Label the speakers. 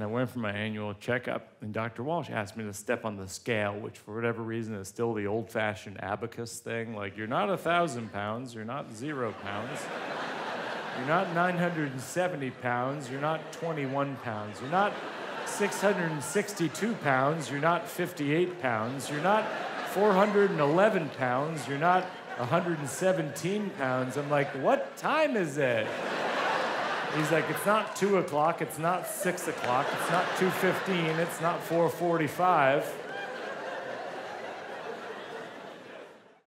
Speaker 1: And I went for my annual checkup, and Dr. Walsh asked me to step on the scale, which for whatever reason is still the old fashioned abacus thing. Like, you're not a thousand pounds, you're not zero pounds. You're not 970 pounds, you're not 21 pounds, you're not 662 pounds, you're not 58 pounds, you're not 411 pounds, you're not 117 pounds. I'm like, what time is it? He's like, it's not two o'clock, it's not six o'clock, it's not 2.15, it's not 4.45.